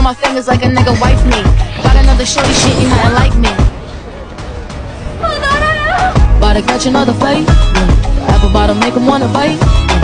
on my fingers like a nigga wife me. Got another shorty, she ain't nothing like me. About to catch another fight. Apple bottom make him wanna bite.